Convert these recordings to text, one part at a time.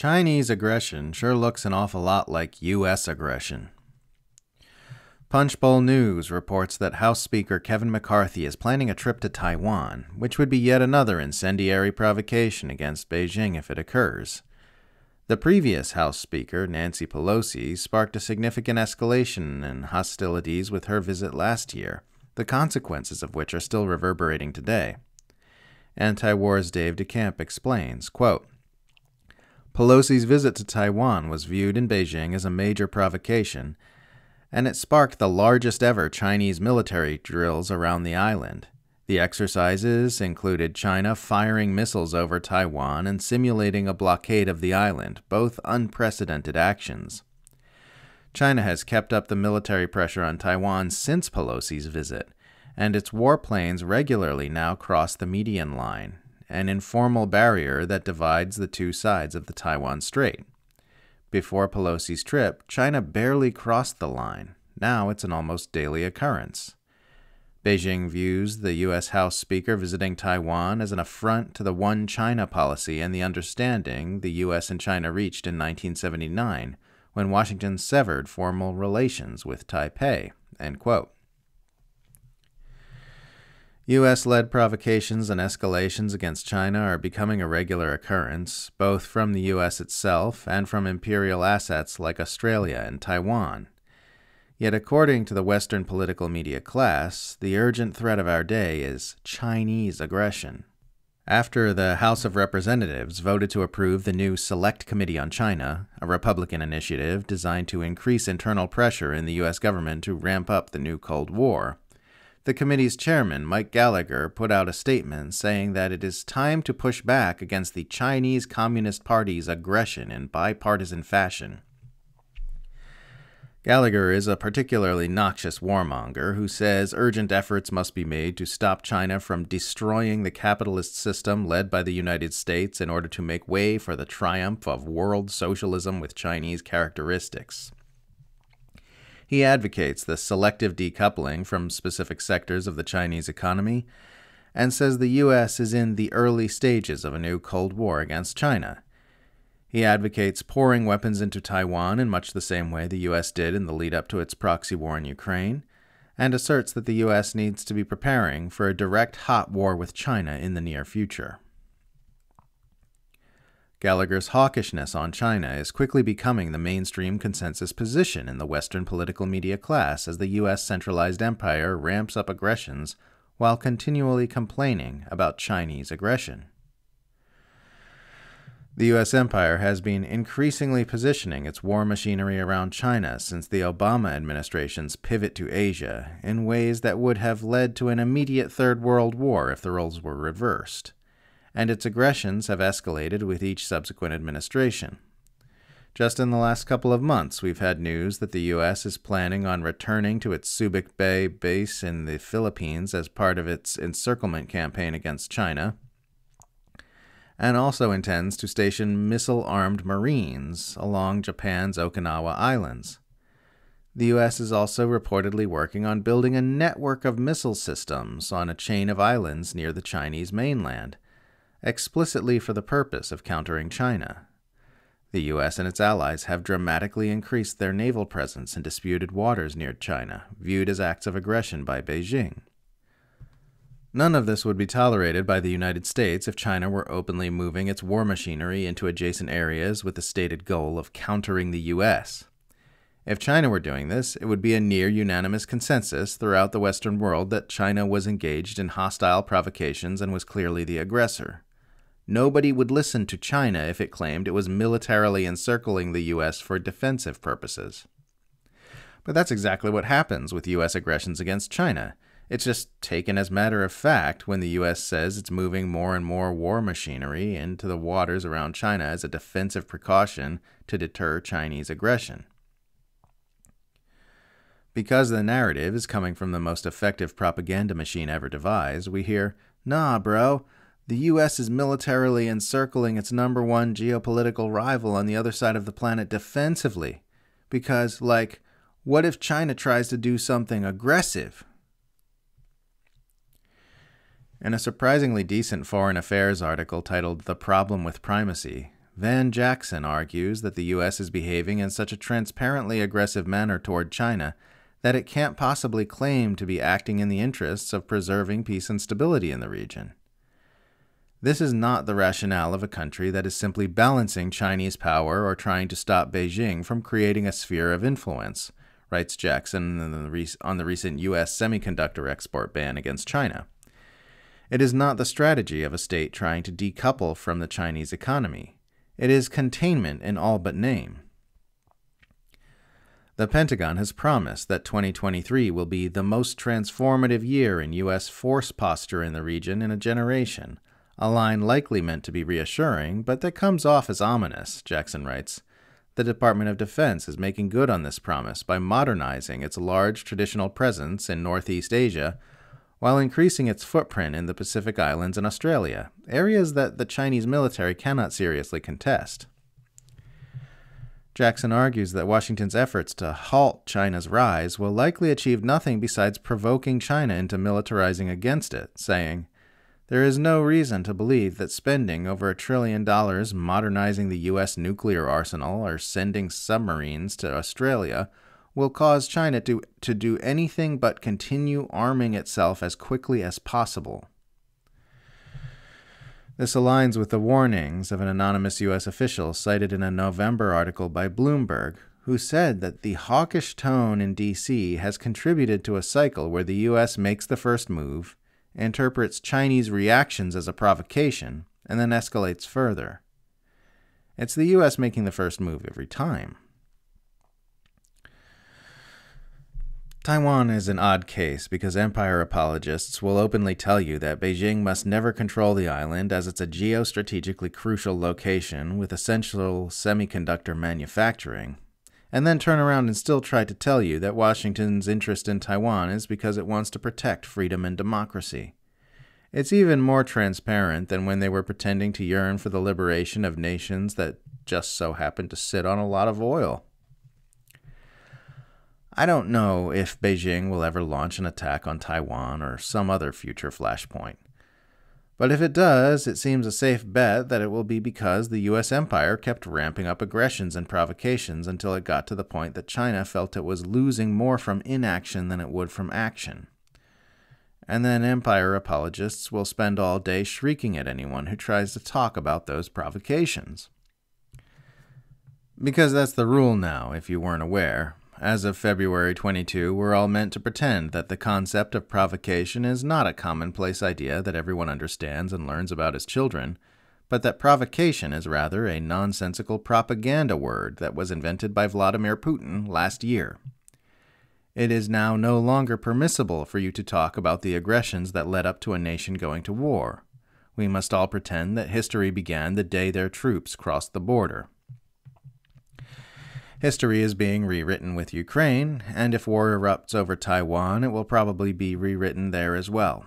Chinese aggression sure looks an awful lot like U.S. aggression. Punchbowl News reports that House Speaker Kevin McCarthy is planning a trip to Taiwan, which would be yet another incendiary provocation against Beijing if it occurs. The previous House Speaker, Nancy Pelosi, sparked a significant escalation in hostilities with her visit last year, the consequences of which are still reverberating today. Anti War's Dave DeCamp explains quote, Pelosi's visit to Taiwan was viewed in Beijing as a major provocation, and it sparked the largest ever Chinese military drills around the island. The exercises included China firing missiles over Taiwan and simulating a blockade of the island, both unprecedented actions. China has kept up the military pressure on Taiwan since Pelosi's visit, and its warplanes regularly now cross the median line, an informal barrier that divides the two sides of the Taiwan Strait. Before Pelosi's trip, China barely crossed the line. Now it's an almost daily occurrence. Beijing views the U.S. House Speaker visiting Taiwan as an affront to the One China policy and the understanding the U.S. and China reached in 1979 when Washington severed formal relations with Taipei. U.S. led provocations and escalations against China are becoming a regular occurrence, both from the U.S. itself and from imperial assets like Australia and Taiwan. Yet, according to the Western political media class, the urgent threat of our day is Chinese aggression. After the House of Representatives voted to approve the new Select Committee on China, a Republican initiative designed to increase internal pressure in the U.S. government to ramp up the new Cold War, the committee's chairman, Mike Gallagher, put out a statement saying that it is time to push back against the Chinese Communist Party's aggression in bipartisan fashion. Gallagher is a particularly noxious warmonger who says urgent efforts must be made to stop China from destroying the capitalist system led by the United States in order to make way for the triumph of world socialism with Chinese characteristics. He advocates the selective decoupling from specific sectors of the Chinese economy and says the U.S. is in the early stages of a new Cold War against China he advocates pouring weapons into Taiwan in much the same way the U.S. did in the lead up to its proxy war in Ukraine, and asserts that the U.S. needs to be preparing for a direct hot war with China in the near future. Gallagher's hawkishness on China is quickly becoming the mainstream consensus position in the Western political media class as the U.S. centralized empire ramps up aggressions while continually complaining about Chinese aggression. The U.S. empire has been increasingly positioning its war machinery around China since the Obama administration's pivot to Asia in ways that would have led to an immediate Third World War if the roles were reversed, and its aggressions have escalated with each subsequent administration. Just in the last couple of months, we've had news that the U.S. is planning on returning to its Subic Bay base in the Philippines as part of its encirclement campaign against China and also intends to station missile armed Marines along Japan's Okinawa Islands. The U.S. is also reportedly working on building a network of missile systems on a chain of islands near the Chinese mainland, explicitly for the purpose of countering China. The U.S. and its allies have dramatically increased their naval presence in disputed waters near China, viewed as acts of aggression by Beijing. None of this would be tolerated by the United States if China were openly moving its war machinery into adjacent areas with the stated goal of countering the U.S. If China were doing this, it would be a near unanimous consensus throughout the Western world that China was engaged in hostile provocations and was clearly the aggressor. Nobody would listen to China if it claimed it was militarily encircling the U.S. for defensive purposes. But that's exactly what happens with U.S. aggressions against China. It's just taken as matter of fact when the US says it's moving more and more war machinery into the waters around China as a defensive precaution to deter Chinese aggression. Because the narrative is coming from the most effective propaganda machine ever devised, we hear, nah, bro, the US is militarily encircling its number one geopolitical rival on the other side of the planet defensively. Because, like, what if China tries to do something aggressive? In a surprisingly decent foreign affairs article titled The Problem with Primacy, Van Jackson argues that the U.S. is behaving in such a transparently aggressive manner toward China that it can't possibly claim to be acting in the interests of preserving peace and stability in the region. This is not the rationale of a country that is simply balancing Chinese power or trying to stop Beijing from creating a sphere of influence, writes Jackson on the recent U.S. semiconductor export ban against China. It is not the strategy of a state trying to decouple from the Chinese economy. It is containment in all but name. The Pentagon has promised that 2023 will be the most transformative year in U.S. force posture in the region in a generation, a line likely meant to be reassuring, but that comes off as ominous, Jackson writes. The Department of Defense is making good on this promise by modernizing its large traditional presence in Northeast Asia while increasing its footprint in the Pacific Islands and Australia, areas that the Chinese military cannot seriously contest. Jackson argues that Washington's efforts to halt China's rise will likely achieve nothing besides provoking China into militarizing against it, saying, There is no reason to believe that spending over a trillion dollars modernizing the U.S. nuclear arsenal or sending submarines to Australia will cause China to, to do anything but continue arming itself as quickly as possible. This aligns with the warnings of an anonymous U.S. official cited in a November article by Bloomberg, who said that the hawkish tone in D.C. has contributed to a cycle where the U.S. makes the first move, interprets Chinese reactions as a provocation, and then escalates further. It's the U.S. making the first move every time. Taiwan is an odd case because empire apologists will openly tell you that Beijing must never control the island as it's a geostrategically crucial location with essential semiconductor manufacturing, and then turn around and still try to tell you that Washington's interest in Taiwan is because it wants to protect freedom and democracy. It's even more transparent than when they were pretending to yearn for the liberation of nations that just so happened to sit on a lot of oil. I don't know if Beijing will ever launch an attack on Taiwan or some other future flashpoint. But if it does, it seems a safe bet that it will be because the US empire kept ramping up aggressions and provocations until it got to the point that China felt it was losing more from inaction than it would from action. And then empire apologists will spend all day shrieking at anyone who tries to talk about those provocations. Because that's the rule now, if you weren't aware as of February 22, we're all meant to pretend that the concept of provocation is not a commonplace idea that everyone understands and learns about as children, but that provocation is rather a nonsensical propaganda word that was invented by Vladimir Putin last year. It is now no longer permissible for you to talk about the aggressions that led up to a nation going to war. We must all pretend that history began the day their troops crossed the border. History is being rewritten with Ukraine, and if war erupts over Taiwan, it will probably be rewritten there as well.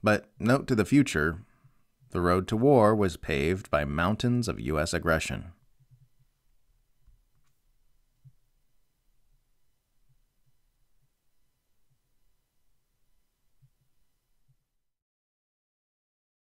But note to the future the road to war was paved by mountains of U.S. aggression.